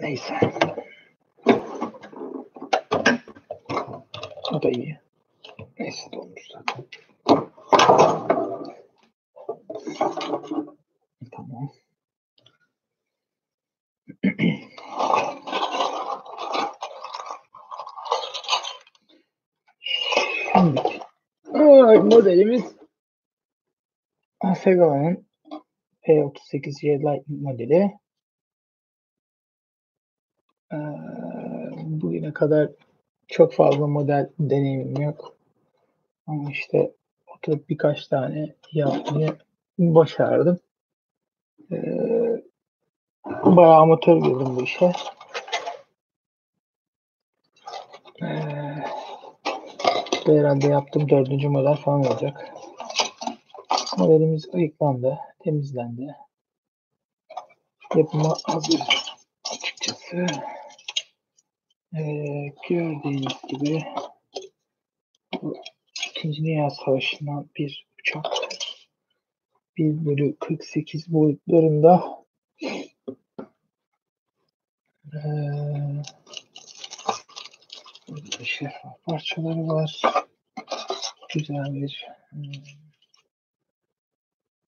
Neyse. O da iyi. Neyse dolmuş zaten. Tamam. Şimdi modelimiz Segawa'nın P38C Lightning modeli. Ee, bugüne kadar çok fazla model deneyimim yok. Ama işte oturup birkaç tane yapmayı başardım. Ee, bayağı amatör girdim bu işe. Ee, herhalde yaptığım dördüncü model falan olacak. Modelimiz ayıklandı, temizlendi. Yapıma hazır açıkçası. Ee, gördüğünüz gibi bu İkinci Dünya Savaşı'ndan bir uçak 1 bölü 48 boyutlarında ee, şeffaf parçaları var. Güzel bir hmm,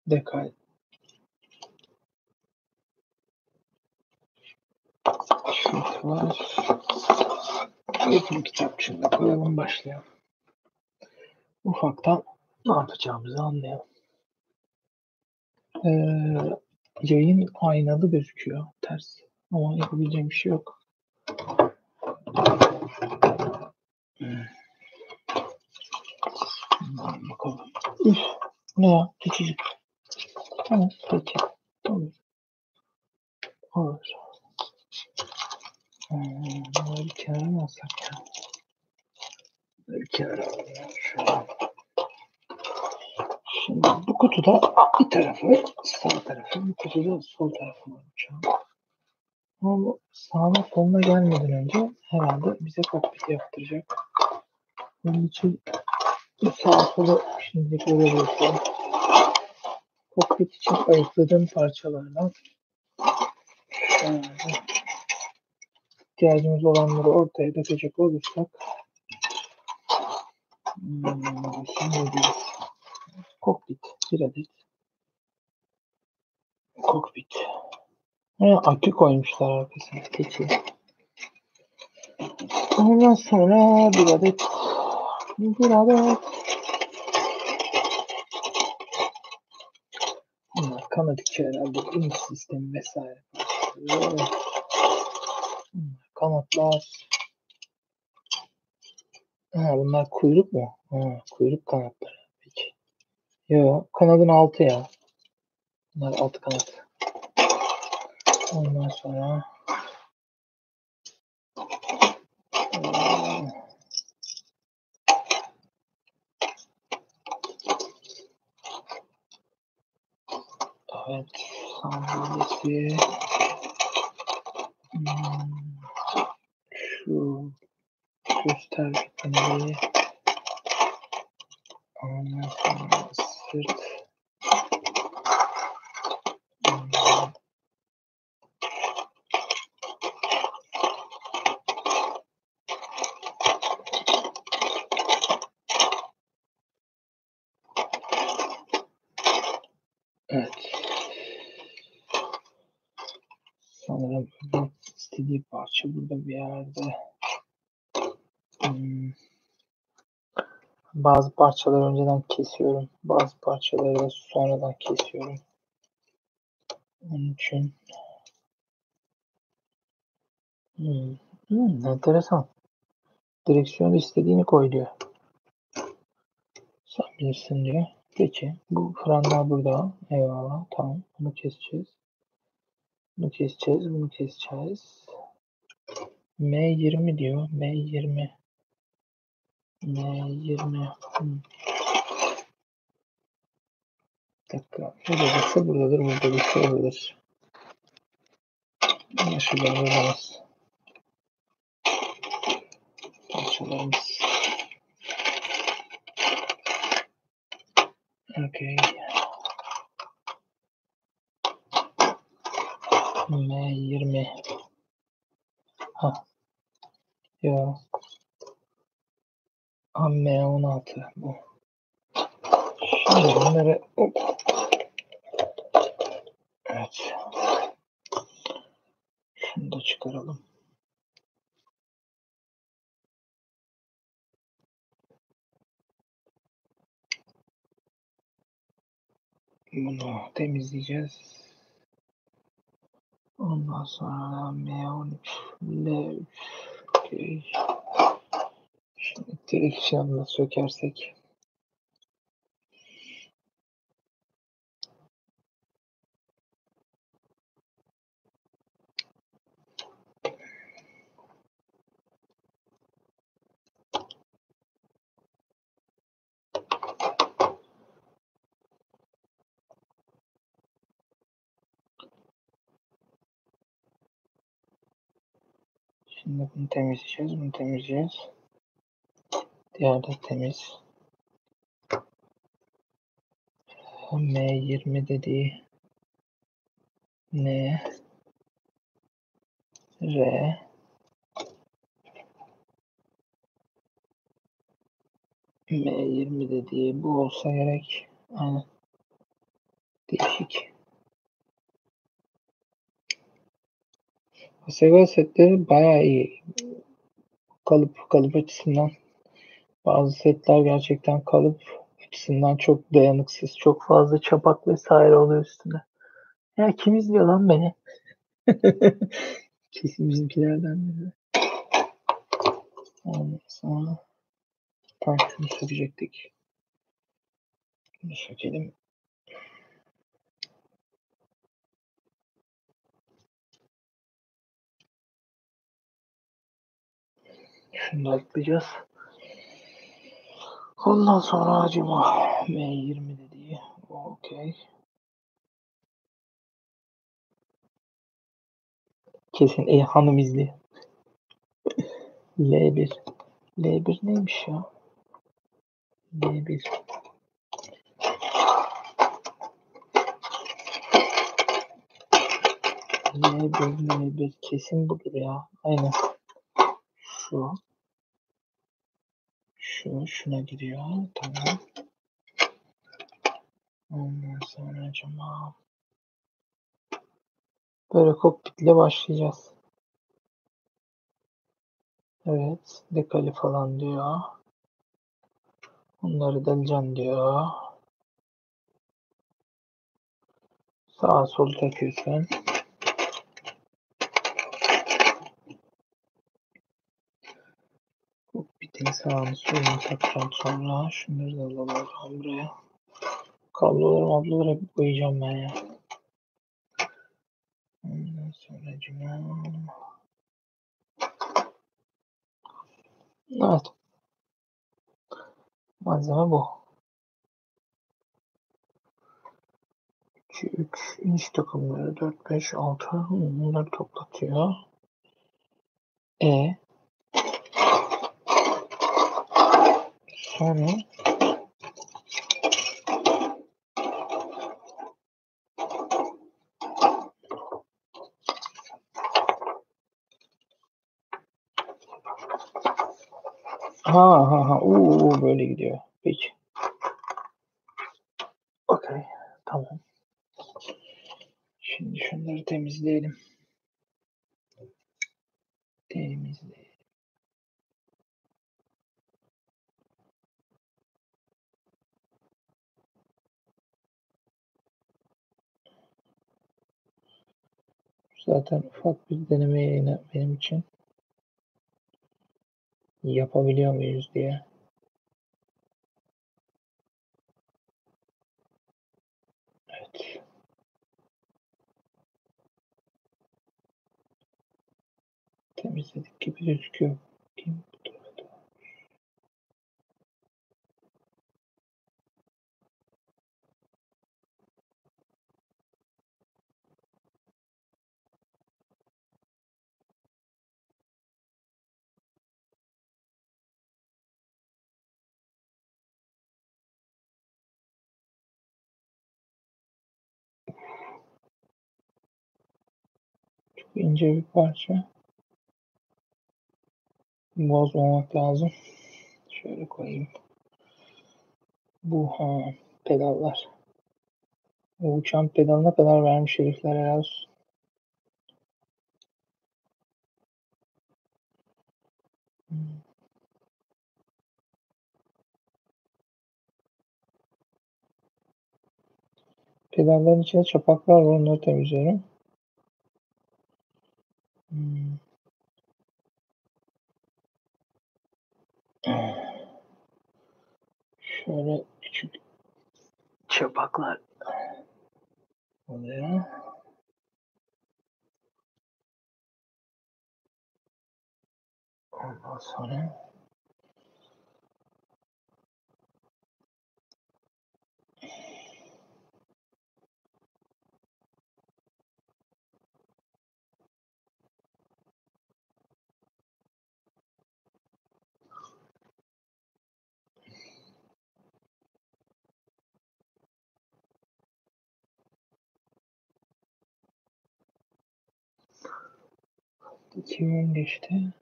dekal şut var. Yapım kitapçığını koyalım başlayalım. Ufaktan ne yapacağımızı anlayalım. Ee, yayın aynalı gözüküyor ters. Ama yapabileceğim bir şey yok. Hmm. Bakalım. Üf, ne ya? Küçücük. Tamam, peki. Tamam. Olur. Hmm, bir kenara mı alsak ya? Bir kenara alalım. Şöyle. Şimdi bu kutuda bir tarafı sağ tarafı, bu kutuda sol tarafı var uçağın. Ama bu sağına soluna gelmeden önce herhalde bize kokpit yaptıracak. Bunun için sağ solu şimdi görebilirsem kokpit için ayıkladığım parçalardan şöyle ihtiyacımız olanları ortaya dökecek olursak kokpit bir adet kokpit. He, akü koymuşlar arkasına keçi. Ondan sonra bir adet bir adet bunlar kanadıkça herhalde iniş sistemi vesaire kanatlar ha, bunlar kuyruk mu? Ha, kuyruk kanatları peki Yo, kanadın altı ya. Bunlar alt kanat. Ondan sonra eee, evet sandalyesi hmm, şu göster bitmeyi ondan sonra sırt hmm, evet sanırım bu istediği parça burada bir yerde. Hmm, bazı parçaları önceden kesiyorum. Bazı parçaları da sonradan kesiyorum. Onun için. Hmm, hmm, enteresan. Direksiyon istediğini koy diyor. Sen bilirsin diyor. Peki bu frenler burada. Eyvallah tamam. Bunu keseceğiz. Bunu keseceğiz bunu keseceğiz M20 diyor M20 M20 hmm. Bir dakika. Burada dursa buradadır, burada dursa oradadır. Şuradan olamaz. Parçalarımız. Okey. M20 ha ya. Ha M16 bu. Şimdi bunları hop. evet. Şunu da çıkaralım. Bunu temizleyeceğiz. Ondan sonra M13 L3 okay. Şimdi direksiyonla sökersek Şimdi bunu temizleyeceğiz. Bunu temizleyeceğiz. Diğer de temiz. M20 dediği N R M20 dediği bu olsa gerek. Aynen. Değişik. Sega setleri bayağı iyi. Kalıp kalıp açısından bazı setler gerçekten kalıp açısından çok dayanıksız. Çok fazla çapak vesaire oluyor üstünde. Ya kim izliyor lan beni? Kesin bizimkilerden biri. Ondan sonra tam şunu söyleyecektik. Bunu sökelim. Şunu da atlayacağız. Ondan sonra acıma M20 dediği. Okey. Kesin e hanım izliyor. L1. L1 neymiş ya? L1. L1, L1 kesin budur ya. Aynen. Şu. Şu, şuna giriyor. Tamam. Ondan sonra acaba böyle kokpitle başlayacağız. Evet. Dekali falan diyor. Onları deleceğim diyor. Sağa sol takıyorsun. Kokpitin sağını solunu takacağım sonra. Şunları da alalım buraya. Kabloları mabloları hep koyacağım ben ya. Ondan sonra cuma. Evet. Malzeme bu. 2, 3 iniş takımları 4, 5, 6 bunları toplatıyor. E sonra Ha ha ha. Uuu böyle gidiyor. Peki. Okey. Tamam. Şimdi şunları temizleyelim. Zaten ufak bir deneme yayını benim için. Yapabiliyor muyuz diye. Evet. Temizledik gibi gözüküyor. İnce bir parça. Bozmamak lazım. Şöyle koyayım. Bu ha pedallar. O uçan pedalına kadar vermiş herifler helal. Pedalların içinde çapaklar var. Onları temizliyorum. Hmm. Şöyle küçük çapaklar oluyor. Ondan sonra iki gün geçti.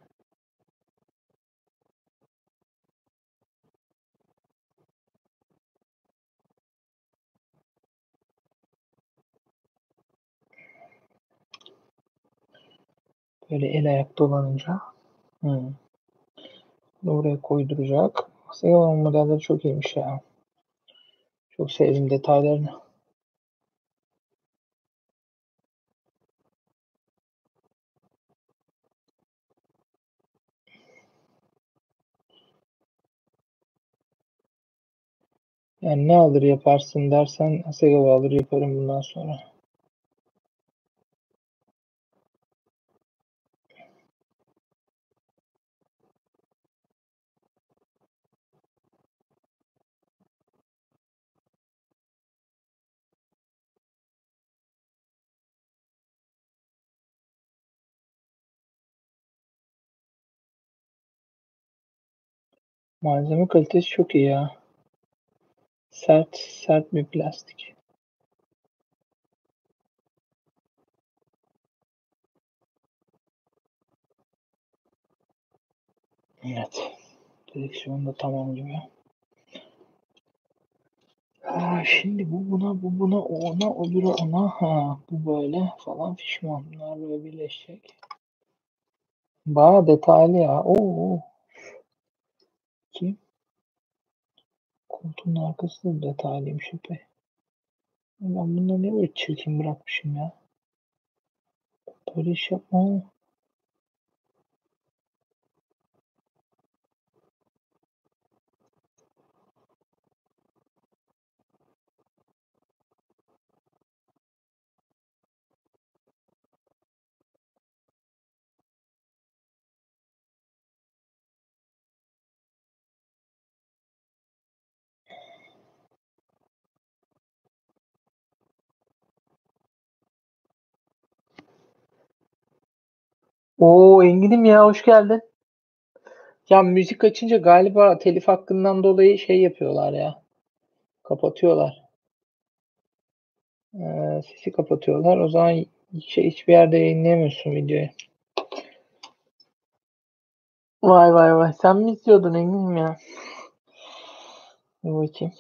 Böyle el ayak dolanınca. Hmm. Oraya koyduracak. Segavan modelleri çok iyiymiş ya. Çok sevdim detaylarını. Yani ne alır yaparsın dersen Asegava alır yaparım bundan sonra. Malzeme kalitesi çok iyi ya. Sert, sert bir plastik. Evet. Direksiyon da tamam gibi. Ha, şimdi bu buna, bu buna, o ona, o biri ona. Ha, bu böyle falan fişman. Bunlar böyle birleşecek. Baya detaylı ya. Oo. Kim? Koltuğun arkası da detaylıymış epey. Ben bunları ne böyle çirkin bırakmışım ya. Böyle iş yapma. Oo Engin'im ya hoş geldin. Ya müzik açınca galiba telif hakkından dolayı şey yapıyorlar ya. Kapatıyorlar. Ee, sesi kapatıyorlar. O zaman şey, hiçbir yerde yayınlayamıyorsun videoyu. Vay vay vay. Sen mi izliyordun Engin'im ya? Bir bakayım.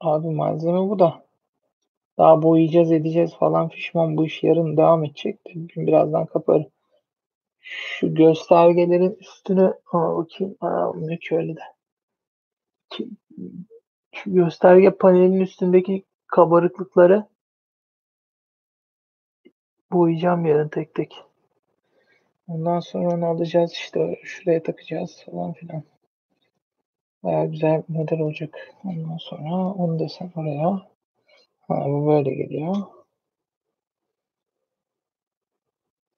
Abi malzeme bu da. Daha boyayacağız edeceğiz falan fişman. Bu iş yarın devam edecek. Birazdan kaparım. Şu göstergelerin üstünü aa, bakayım. Aa, ne şöyle de. Şu gösterge panelinin üstündeki kabarıklıkları boyayacağım yarın tek tek. Ondan sonra onu alacağız işte şuraya takacağız falan filan. Baya güzel model olacak. Ondan sonra onu desem oraya. Ha, bu böyle geliyor.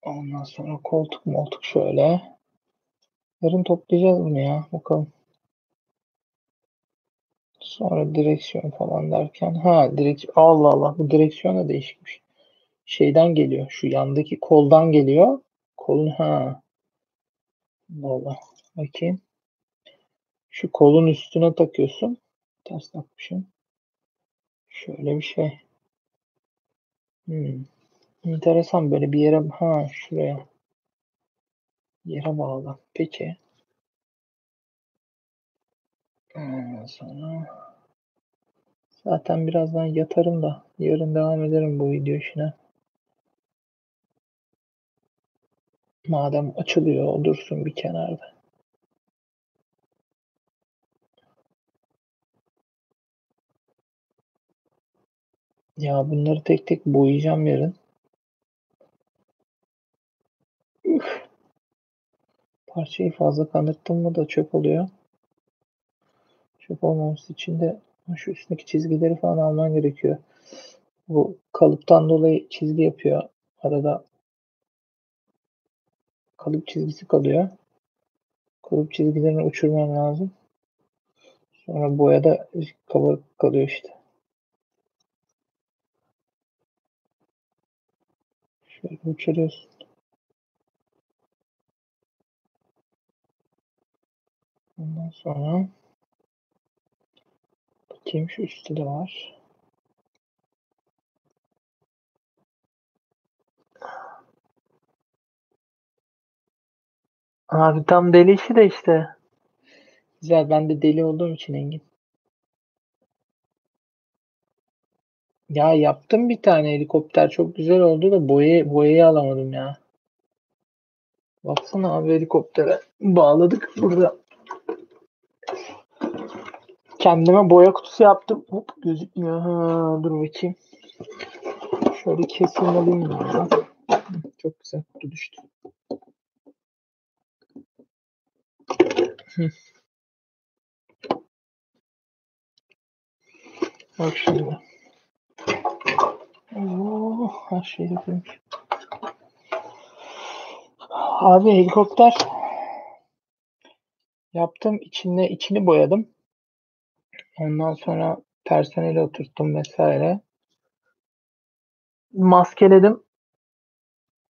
Ondan sonra koltuk moltuk şöyle. Yarın toplayacağız bunu ya. Bakalım. Sonra direksiyon falan derken. Ha direksiyon. Allah Allah bu direksiyon da değişikmiş. Şeyden geliyor. Şu yandaki koldan geliyor. Kolun ha. Valla. Bakayım. Şu kolun üstüne takıyorsun. Ters takmışım. Şöyle bir şey. Hmm. Enteresan böyle bir yere ha şuraya yere bağlı. Peki. Ondan sonra zaten birazdan yatarım da yarın devam ederim bu video işine. Madem açılıyor o dursun bir kenarda. Ya bunları tek tek boyayacağım yarın. Üf. Parçayı fazla kanırttım mı da çöp oluyor. Çöp olmaması için de şu üstündeki çizgileri falan alman gerekiyor. Bu kalıptan dolayı çizgi yapıyor. Arada kalıp çizgisi kalıyor. Kalıp çizgilerini uçurman lazım. Sonra boyada kabarık kalıyor işte. Şöyle uçuruyorsun. Ondan sonra bakayım şu üstte de var. Abi tam deli işi de işte. Güzel ben de deli olduğum için Engin. Ya yaptım bir tane helikopter çok güzel oldu da boya boyayı alamadım ya. Baksana abi helikoptere bağladık burada. Kendime boya kutusu yaptım. Hop gözükmüyor. Ha, dur bakayım. Şöyle kesin alayım. bunu. Çok güzel kutu düştü. Bak şimdi. Oo, her şeyi yapıyormuş. Abi helikopter yaptım. içine içini boyadım. Ondan sonra personeli oturttum vesaire. Maskeledim.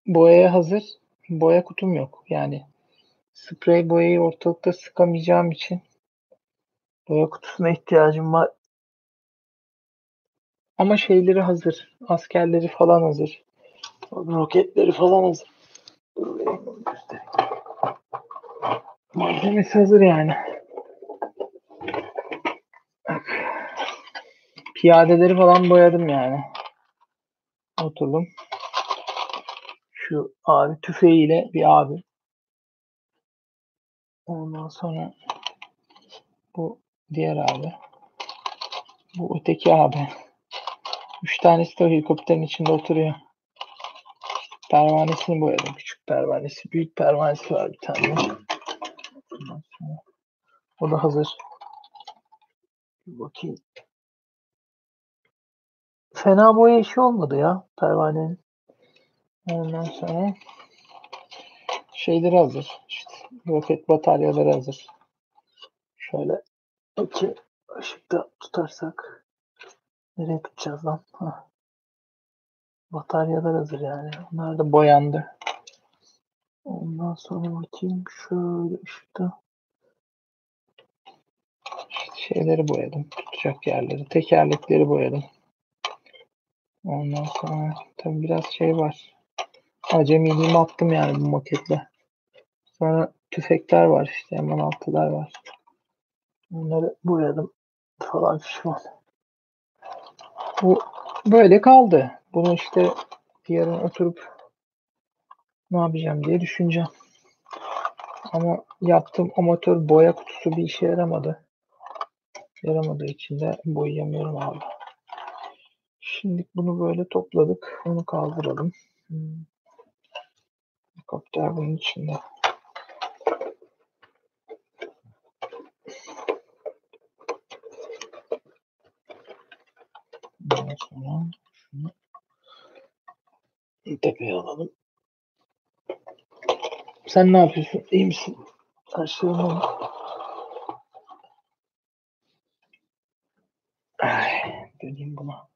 Boyaya hazır. Boya kutum yok. Yani sprey boyayı ortalıkta sıkamayacağım için boya kutusuna ihtiyacım var. Ama şeyleri hazır. Askerleri falan hazır. Roketleri falan hazır. Malzemesi hazır yani. Piyadeleri falan boyadım yani. Oturdum. Şu abi tüfeğiyle bir abi. Ondan sonra bu diğer abi. Bu öteki abi. Üç tanesi de helikopterin içinde oturuyor. Pervanesini boyadım. Küçük pervanesi. Büyük pervanesi var bir tane. O da hazır. Bir bakayım. Fena boya işi olmadı ya pervanenin. Ondan sonra şeyleri hazır. İşte roket bataryaları hazır. Şöyle iki ışıkta tutarsak nereye tutacağız lan? Hah. Bataryalar hazır yani. Onlar da boyandı. Ondan sonra bakayım şöyle işte şeyleri boyadım. Tutacak yerleri. Tekerlekleri boyadım. Ondan sonra tabii biraz şey var. Acemiliğimi attım yani bu maketle. Sonra tüfekler var işte. M16'lar var. Onları boyadım falan pişman. Bu böyle kaldı. Bunu işte yarın oturup ne yapacağım diye düşüneceğim. Ama yaptığım amatör boya kutusu bir işe yaramadı. Yaramadığı için de boyayamıyorum abi. Şimdi bunu böyle topladık. Onu kaldıralım. Hmm. Helikopter bunun içinde. Ondan sonra şunu tepeye alalım. Sen ne yapıyorsun? İyi misin? Her şey yolunda döneyim buna.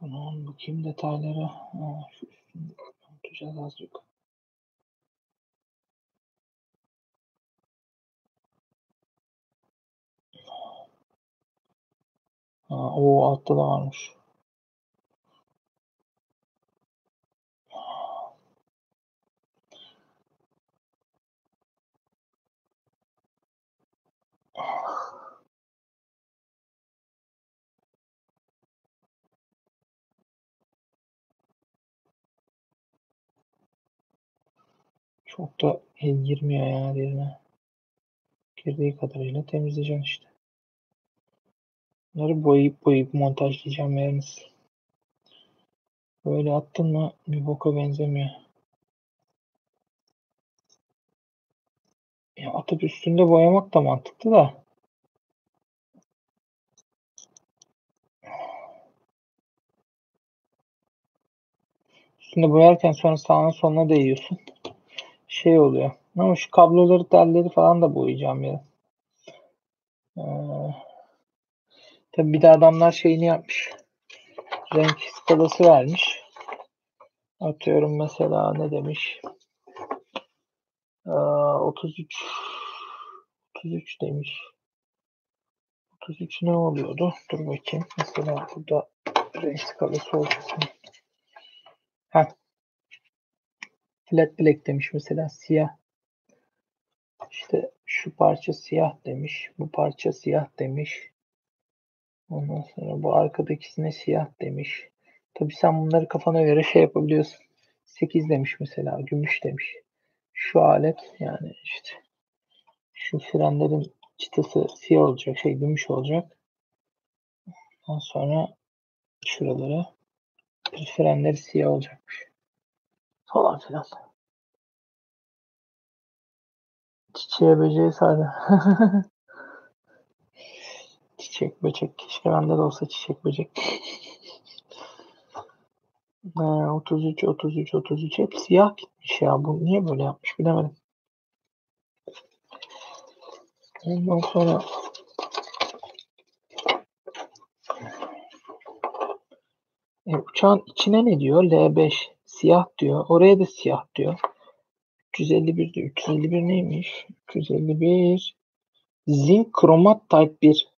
Bunun bakayım detaylara. Aa, şu üstünde tutacağız azıcık. o altta da varmış. Çok da el girmiyor yani derine. Girdiği kadarıyla temizleyeceğim işte. Bunları boyayıp boyayıp montajlayacağım yalnız. Böyle attın mı bir boka benzemiyor. Ya atıp üstünde boyamak da mantıklı da. Üstünde boyarken sonra sağına soluna değiyorsun. Şey oluyor. Ama şu kabloları telleri falan da boyayacağım ya. Ee, tabii bir de adamlar şeyini yapmış. Renk skalası vermiş. Atıyorum mesela ne demiş? Ee, 33 33 demiş. 33 ne oluyordu? Dur bakayım. Mesela burada renk skalası olsun. Heh. Flat black demiş mesela siyah. İşte şu parça siyah demiş. Bu parça siyah demiş. Ondan sonra bu arkadakisine siyah demiş. Tabi sen bunları kafana göre şey yapabiliyorsun. 8 demiş mesela. Gümüş demiş. Şu alet yani işte şu frenlerin çıtası siyah olacak. Şey gümüş olacak. Ondan sonra şuraları frenleri siyah olacakmış. Falan filan. Çiçeğe böceğe sade. çiçek böcek. Keşke bende de olsa çiçek böcek. Ha, 33, 33, 33. Hep siyah gitmiş ya. Bu niye böyle yapmış bilemedim. Ondan sonra e, uçağın içine ne diyor? L5 siyah diyor. Oraya da siyah diyor. 351 diyor. 351 neymiş? 351 Zinc kromat type 1.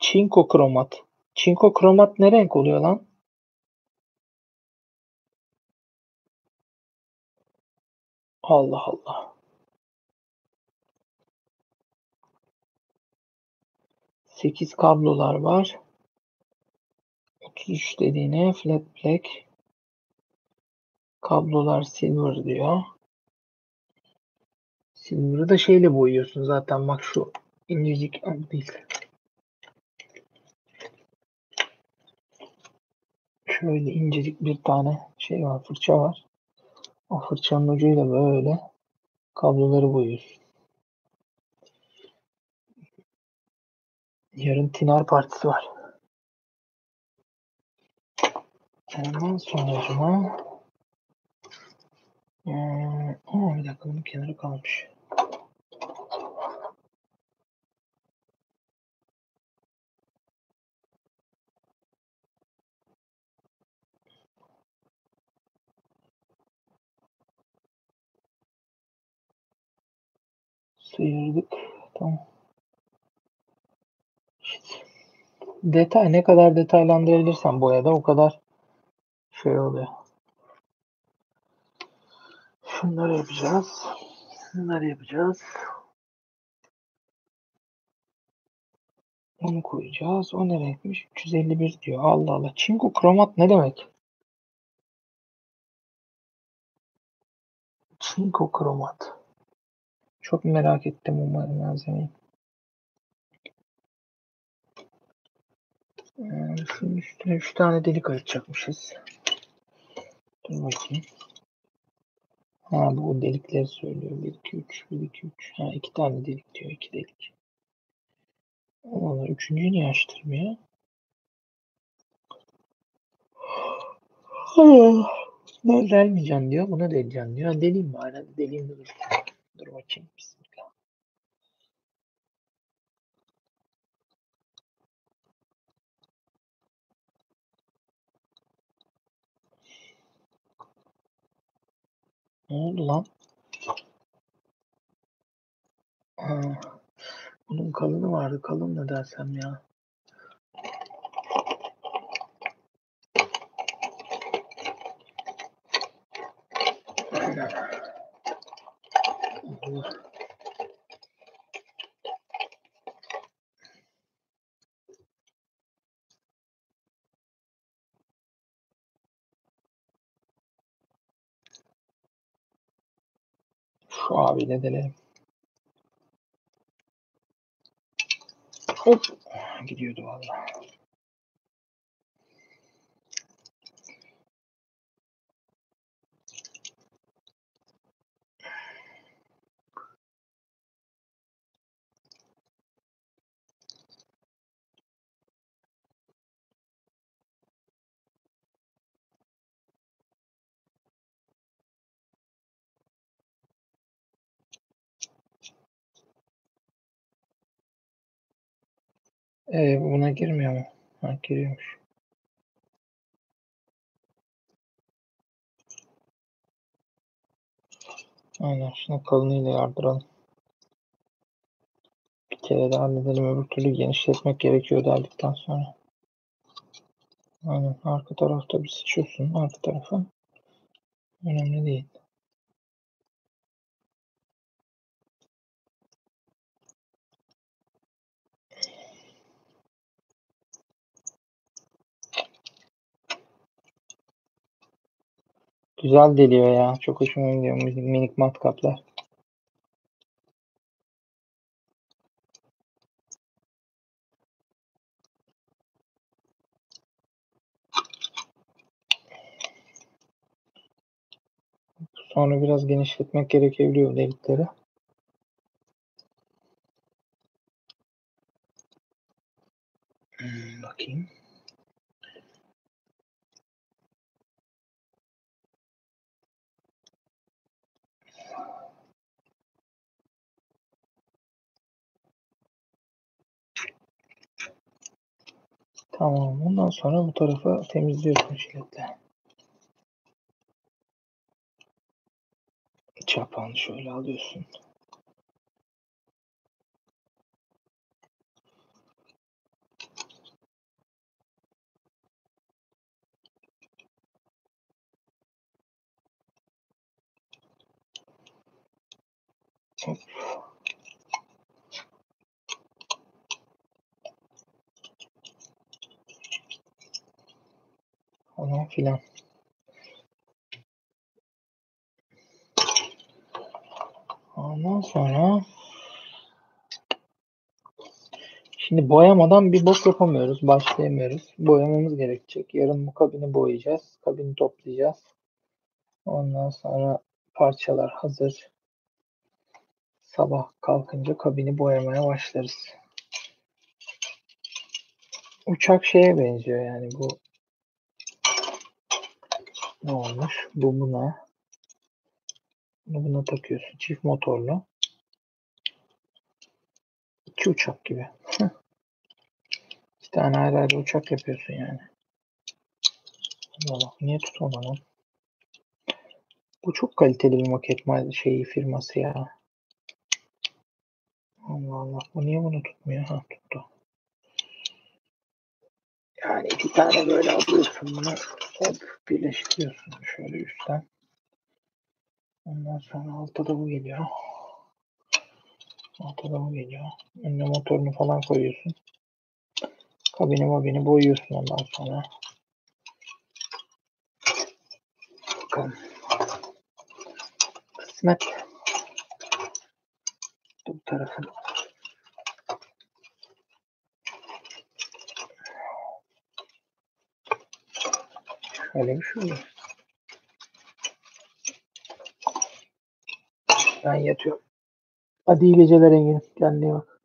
Çinko kromat. Çinko kromat ne renk oluyor lan? Allah Allah. 8 kablolar var. 33 dediğine flat black. Kablolar silver diyor. Silver'ı da şeyle boyuyorsun zaten bak şu incecik değil. Şöyle incecik bir tane şey var fırça var. O fırçanın ucuyla böyle kabloları boyuyorsun. Yarın tiner partisi var. Ondan sonra cuma aa, bir dakika bunun kenarı kalmış. Sıyırdık. Tamam. Detay ne kadar detaylandırabilirsen boyada o kadar şey oluyor. Şunları yapacağız. Şunları yapacağız. Onu koyacağız. O ne renkmiş? 351 diyor. Allah Allah. Çinko kromat ne demek? Çinko kromat. Çok merak ettim bu malzemeyi. Ee, şunun üstüne 3 tane delik açacakmışız. Dur bakayım. Ha bu delikleri söylüyor. 1, 2, 3, 1, 2, 3. Ha 2 tane delik diyor. 2 delik. Allah üçüncüyü niye açtırmıyor? Bunu delmeyeceğim diyor. Bunu deleceğim diyor. Deleyim bari. Deleyim de dur. Dur bakayım. Bismillah. Ne oldu lan? Ha. Bunun kalını vardı. Kalın ne dersem ya. Allah. Şu abiyle deneyelim. Hop. Gidiyordu vallahi. Ee, buna girmiyor mu? Ha, giriyormuş. Aynen. Şimdi kalınıyla yardıralım. Bir kere daha halledelim. Öbür türlü genişletmek gerekiyor derdikten sonra. Aynen. Arka tarafta bir sıçıyorsun. Arka tarafa. Önemli değil. Güzel deliyor ya. Çok hoşuma gidiyor minik matkaplar. Sonra biraz genişletmek gerekebiliyor delikleri. Hmm, bakayım. Tamam. Ondan sonra bu tarafa temizliyorsun jiletle. Çapağını şöyle alıyorsun. Hop. Falan filan. Ondan sonra şimdi boyamadan bir bok yapamıyoruz. Başlayamıyoruz. Boyamamız gerekecek. Yarın bu kabini boyayacağız. Kabini toplayacağız. Ondan sonra parçalar hazır. Sabah kalkınca kabini boyamaya başlarız. Uçak şeye benziyor yani bu ne olmuş? Bu buna. Bunu buna takıyorsun. Çift motorlu. İki uçak gibi. İki tane ayrı ayrı uçak yapıyorsun yani. Allah niye lan? Bu çok kaliteli bir maket şeyi firması ya. Allah Allah. Bu niye bunu tutmuyor? Ha tuttu. Yani iki tane böyle alıyorsun bunu hop birleştiriyorsun şöyle üstten. Ondan sonra altta da bu geliyor. Altta da bu geliyor. Önüne motorunu falan koyuyorsun. Kabini mabini boyuyorsun ondan sonra. Bakalım. Kısmet. Bu tarafın. Şöyle bir şey oluyor. Ben yatıyorum. Hadi iyi geceler Engin. Kendine bak.